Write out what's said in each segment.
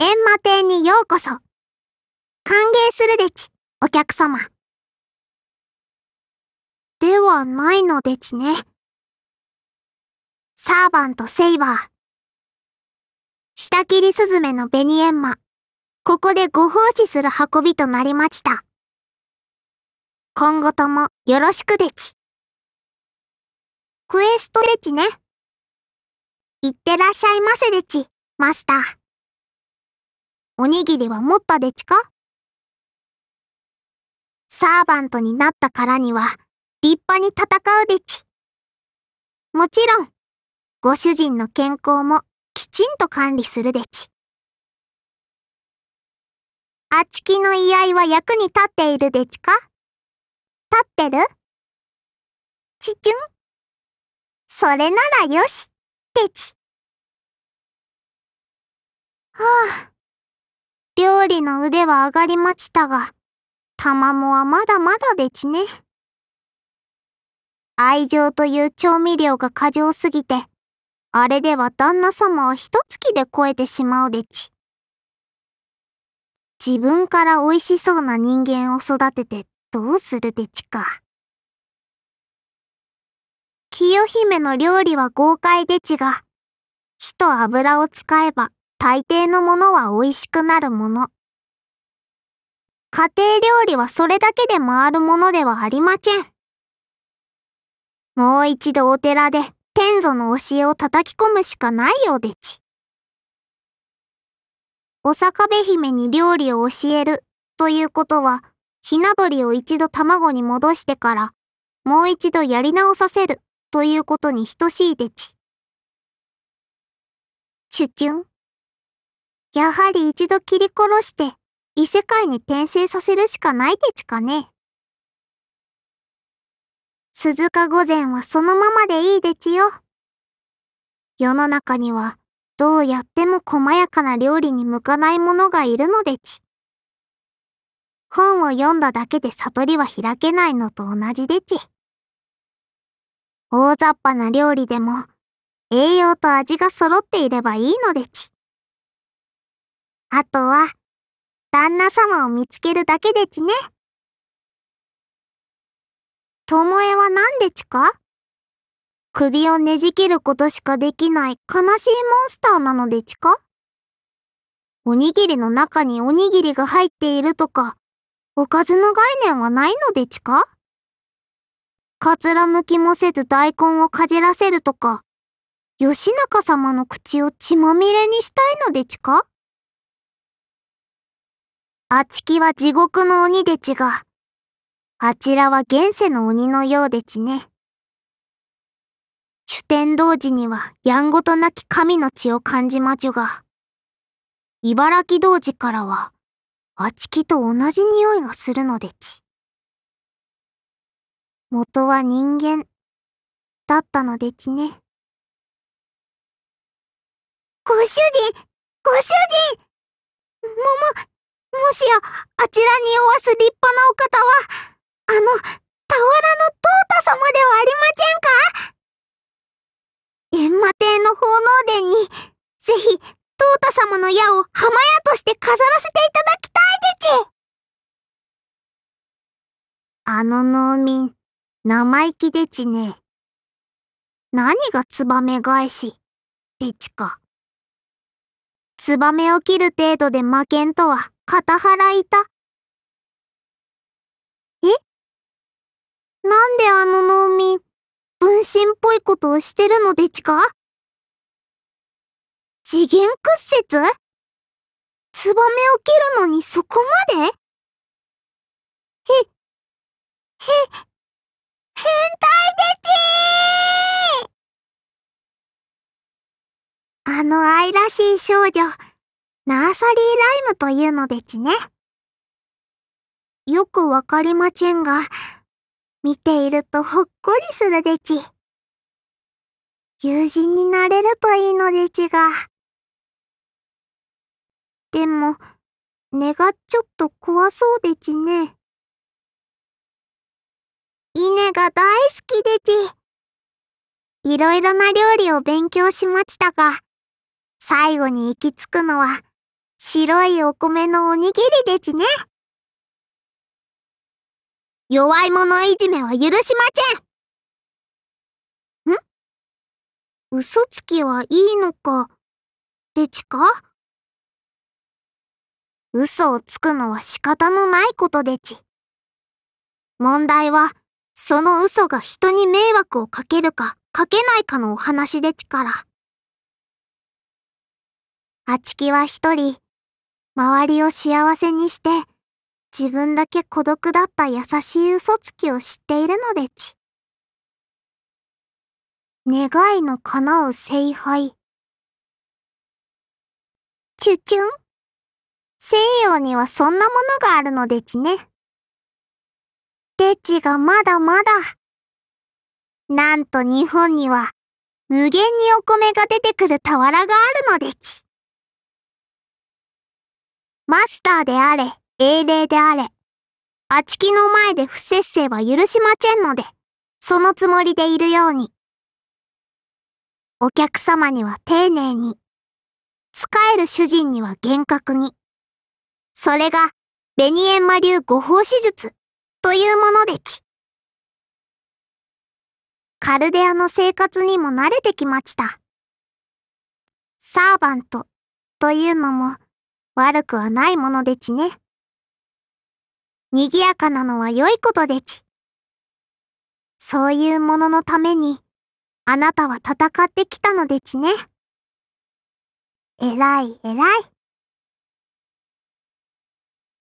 閻魔亭にようこそ。歓迎するでち、お客様。ではないのでちね。サーバントセイバー。下切りスズメの紅閻魔。ここでご奉仕する運びとなりました。今後ともよろしくでち。クエストでちね。いってらっしゃいませでち、マスター。おにぎりは持ったでちか？サーバントになったからには、立派に戦うでち。もちろん、ご主人の健康もきちんと管理するでち。あちきの居合は役に立っているでちか？立ってる？ちちゅん？それならよし、でち。はあ、料理の腕は上がりましたが、玉もはまだまだでちね。愛情という調味料が過剰すぎて、あれでは旦那様は一月で超えてしまうでち。自分から美味しそうな人間を育ててどうするでちか。清姫の料理は豪快でちが、火と油を使えば大抵のものは美味しくなるもの。家庭料理はそれだけで回るものではありません。もう一度お寺で天祖の教えを叩き込むしかないようでち。お坂部姫に料理を教えるということは、ひな鳥を一度卵に戻してから、もう一度やり直させるということに等しいでち。チュチュン。やはり一度切り殺して異世界に転生させるしかないでちかね。鈴鹿御前はそのままでいいでちよ。世の中にはどうやっても細やかな料理に向かない者がいるのでち。本を読んだだけで悟りは開けないのと同じでち。大雑把な料理でも栄養と味が揃っていればいいのでち。あとは旦那様を見つけるだけでちね。ともえは何でちか？首をねじ切ることしかできない悲しいモンスターなのでちか？おにぎりの中におにぎりが入っているとか、おかずの概念はないのでちか？かつらむきもせず大根をかじらせるとか、義仲様の口を血まみれにしたいのでちか？あちきは地獄の鬼でちが、あちらは現世の鬼のようでちね。主天童寺にはやんごとなき神の血を感じまじゅが、茨城童寺からは、あちきと同じ匂いがするのでち。元は人間、だったのでちね。ご主人ご主人もも、しや、あちらにおわす立派なお方は、あの、俵のトータ様ではありませんか？閻魔帝の奉納殿に、ぜひ、トータ様の矢を浜屋として飾らせていただきたいでちあの農民、生意気でちね。何がツバメ返し、でちか。ツバメを切る程度で負けんとは、肩払いた。え？なんであの農民、分身っぽいことをしてるのでちか？次元屈折？ツバメを切るのにそこまで？へ、へ、変態でちーあの愛らしい少女、ナーサリーライムというのでちね。よくわかりませんが、見ているとほっこりするでち。友人になれるといいのでちが。でも、根がちょっと怖そうでちね。稲が大好きでち。いろいろな料理を勉強しましたが、最後に行き着くのは、白いお米のおにぎりでちね。弱い者いじめは許しまちん。ん？嘘つきはいいのか、でちか？嘘をつくのは仕方のないことでち。問題は、その嘘が人に迷惑をかけるか、かけないかのお話でちから。あちきは一人、周りを幸せにして、自分だけ孤独だった優しい嘘つきを知っているのでち。願いの叶う聖杯。チュチュン西洋にはそんなものがあるのでちね。でちがまだまだ。なんと日本には無限にお米が出てくる俵があるのでち。マスターであれ、英霊であれ、あちきの前で不節制は許しまちんので、そのつもりでいるように。お客様には丁寧に、使える主人には厳格に。それが、ベニエンマ流誤報手術というものでち。カルデアの生活にも慣れてきました。サーバントというのも悪くはないものでちね。賑やかなのは良いことでち。そういうもののために、あなたは戦ってきたのでちね。えらいえらい。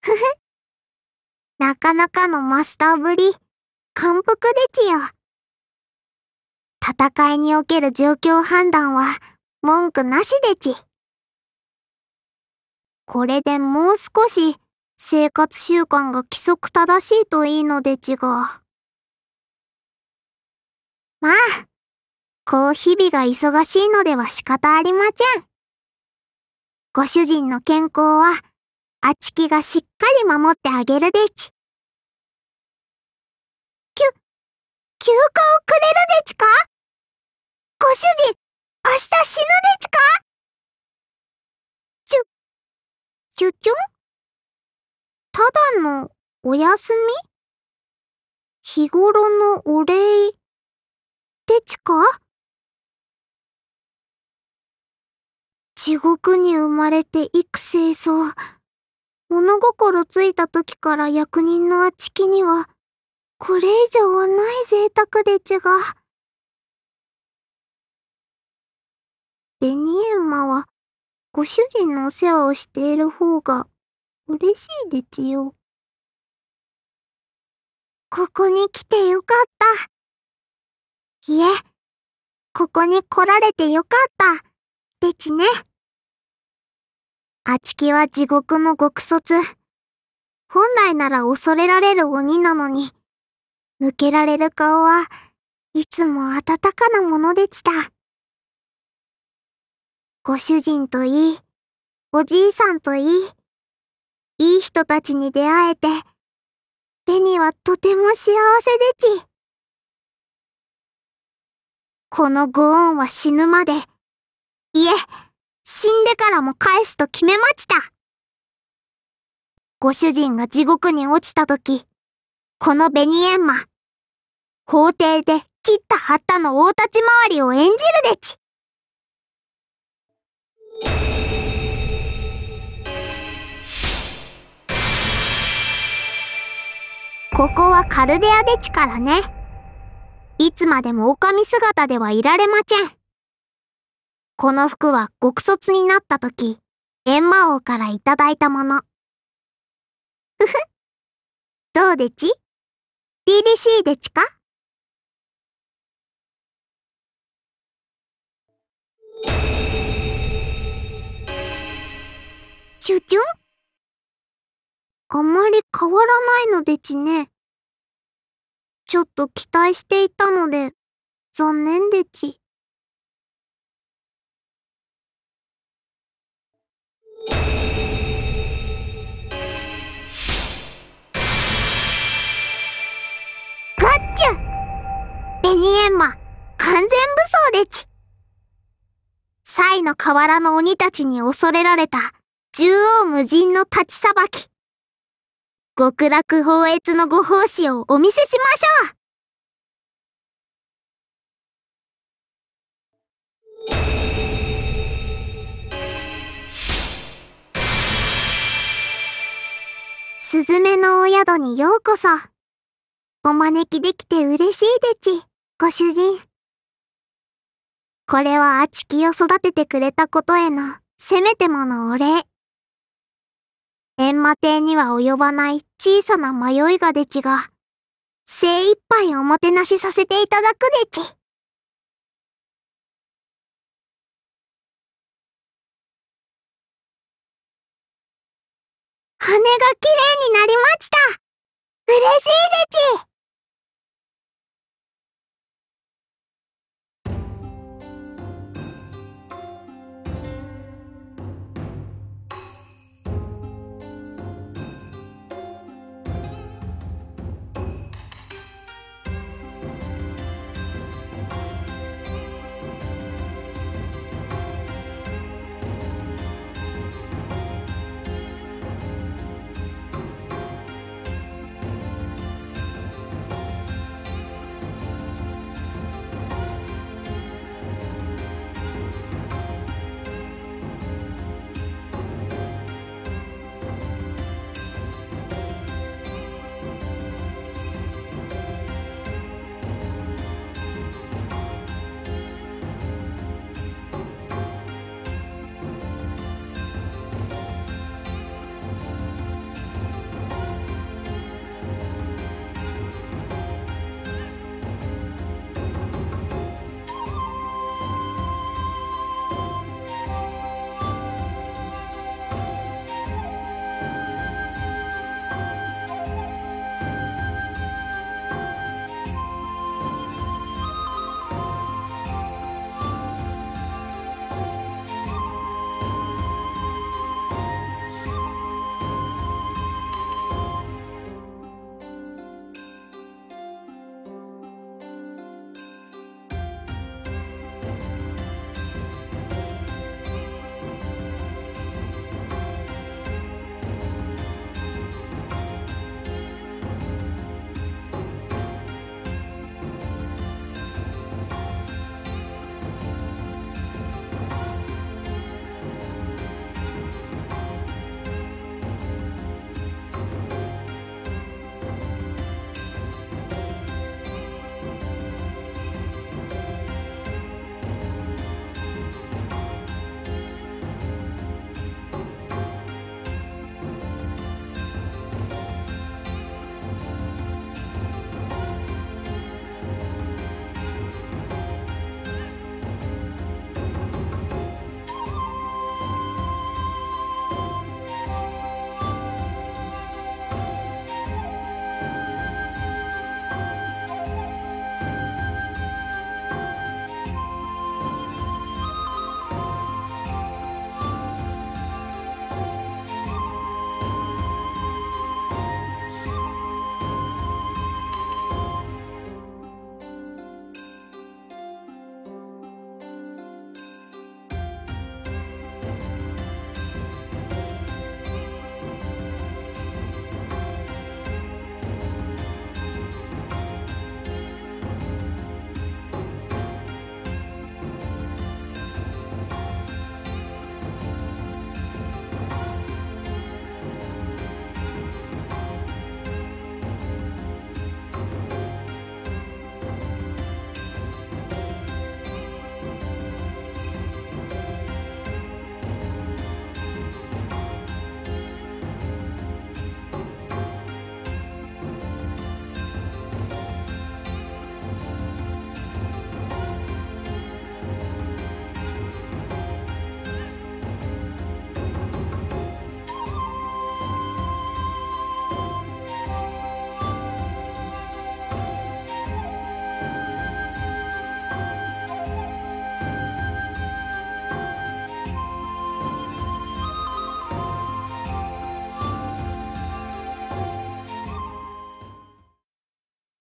ふふ。なかなかのマスターぶり、感服でちよ。戦いにおける状況判断は文句なしでち。これでもう少し生活習慣が規則正しいといいのでちが。まあ、こう日々が忙しいのでは仕方ありません。ご主人の健康は、あちきがしっかり守ってあげるでち。きゅ、休暇をくれるでちかご主人、明日死ぬでちかちゅ、ちゅちゅんのお休み？日頃のお礼でちか？地獄に生まれて幾清掃。物心ついた時から役人のあちきには、これ以上はない贅沢でちが。ベニエンマは、ご主人のお世話をしている方が嬉しいでちよ。ここに来てよかった。いえ、ここに来られてよかった。でちね。あちきは地獄の極卒。本来なら恐れられる鬼なのに、向けられる顔はいつも温かなものでした。ご主人といい、おじいさんといい、いい人たちに出会えて、ベニはとても幸せでち。このご恩は死ぬまで、いえ、死んでからも返すと決めました。ご主人が地獄に落ちたとき、このベニエンマ、法廷で切った葉ったの大立ち回りを演じるでち。ここはカルデアデチからね。いつまでも狼姿ではいられまちぇん。この服は極卒になった時、閻魔王からいただいたもの。ふふ。どうでち？凛々しいでちか？チュチュン？あまり変わらないのでちね。ちょっと期待していたので、残念でち。ガッチュベニエンマ、完全武装でち。サイの河原の鬼たちに恐れられた縦横無尽の立ちさばき。極楽法越のご奉仕をお見せしましょうすずめのお宿にようこそ。お招きできて嬉しいでち、ご主人。これはあちきを育ててくれたことへの、せめてものお礼。閻魔帝には及ばない小さな迷いがでちが、精一杯おもてなしさせていただくでち。羽が綺麗になりました嬉しいでち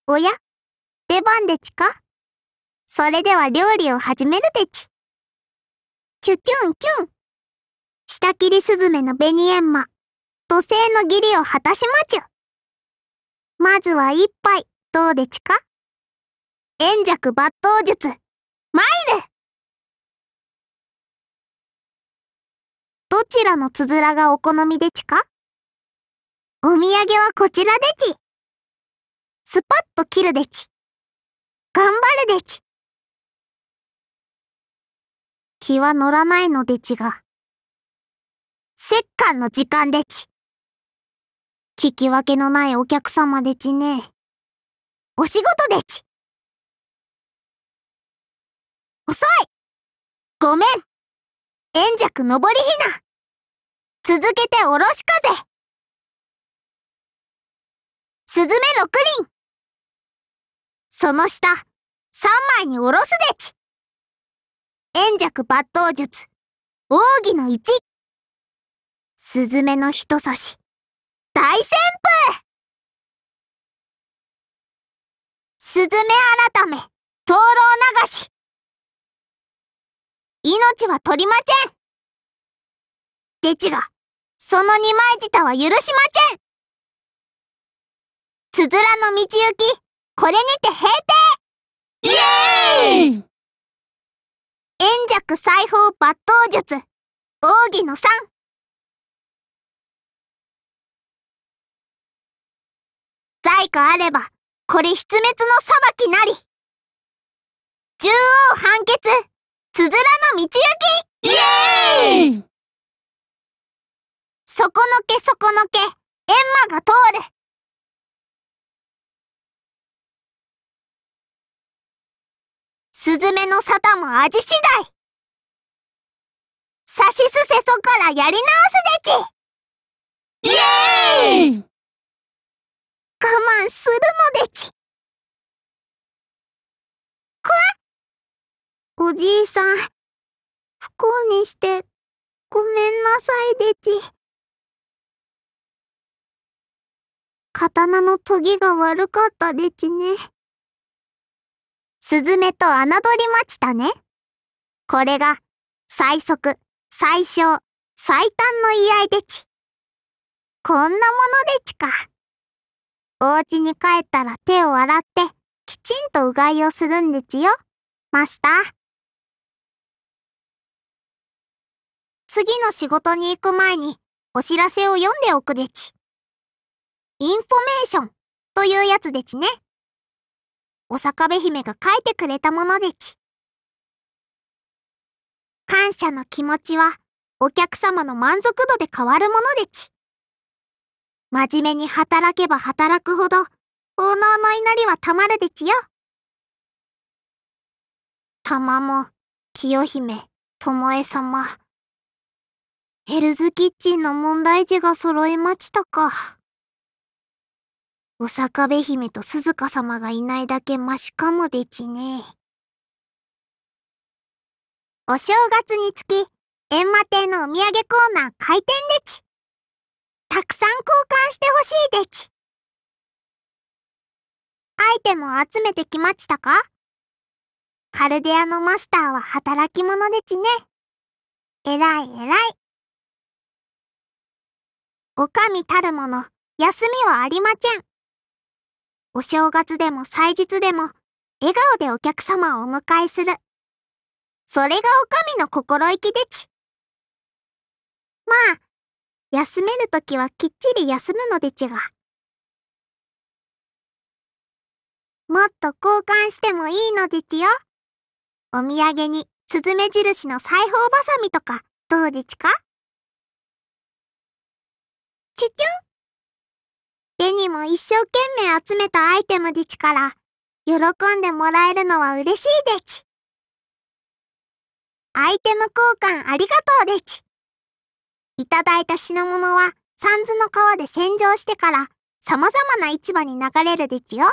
おや？出番でちか？それでは料理を始めるでち。チュチュンキュン。下切りスズメの紅閻魔、土星の義理を果たしまちゅ。まずは一杯、どうでちか？円弱抜刀術、参るどちらのつづらがお好みでちか？お土産はこちらでち。スパッと切るでち。頑張るでち。気は乗らないのでちが。折檻の時間でち。聞き分けのないお客様でちね。お仕事でち。遅いごめん円弱登りひな続けておろし風スズメ六輪その下、三枚におろすでち。円弱抜刀術奥義の一。スズメの人差し大旋風。スズメ改め灯籠流し。命は取りまちぇん。でちが、その二枚舌は許しまちぇん。つづらの道行き、これにて閉廷イエーイ円弱裁縫抜刀術、奥義の三。在かあれば、これ筆滅の裁きなり。縦王判決、つづらの道行きイエーイそこのけそこのけ、閻魔が通る。スズメの沙汰も味次第。さしすせそからやり直すでちイエーイ我慢するのでち。おじいさん、不幸にして、ごめんなさいでち。刀の研ぎが悪かったでちね。スズメと侮りましたね。これが、最速、最小、最短の居合でち。こんなものでちか。お家に帰ったら手を洗って、きちんとうがいをするんでちよ、マスター。次の仕事に行く前にお知らせを読んでおくでち。インフォメーションというやつでちね。刑部姫が書いてくれたものでち。感謝の気持ちはお客様の満足度で変わるものでち。真面目に働けば働くほど、奉納の祈りはたまるでちよ。玉も、清姫、巴様。ヘルズキッチンの問題児が揃いましたか。お坂部姫と鈴鹿様がいないだけマシかもでちね。お正月につき、閻魔亭のお土産コーナー開店でち。たくさん交換してほしいでち。アイテムを集めてきましたか？カルデアのマスターは働き者でちね。えらいえらい。おかみたるもの、休みはありまちん。お正月でも祭日でも、笑顔でお客様をお迎えする。それがおかみの心意気でち。まあ、休めるときはきっちり休むのでちが。もっと交換してもいいのでちよ。お土産にスズメ印の裁縫バサミとかどうでちか？チュチュベニも一生懸命集めたアイテムでちから、喜んでもらえるのは嬉しいでち。アイテム交換ありがとうでち。いただいた品物は、サンズの川で洗浄してから、様々な市場に流れるでちよ。